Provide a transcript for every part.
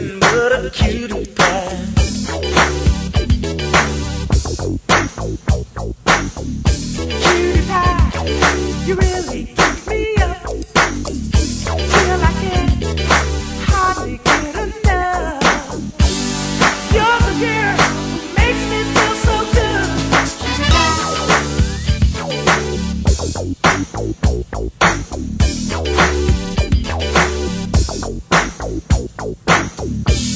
nothing but a cutie pie.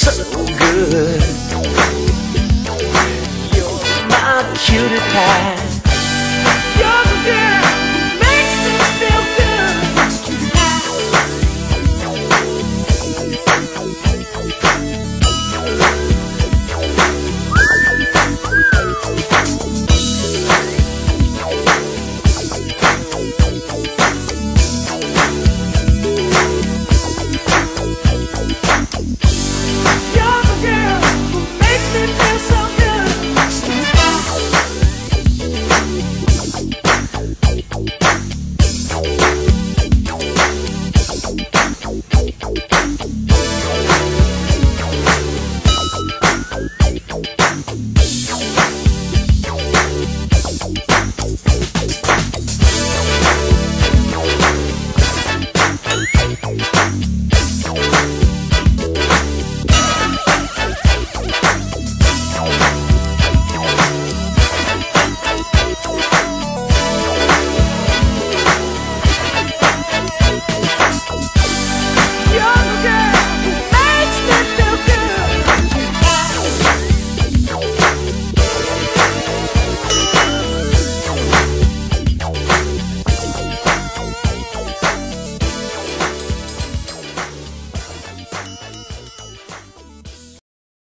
so good. You're my cutie pie.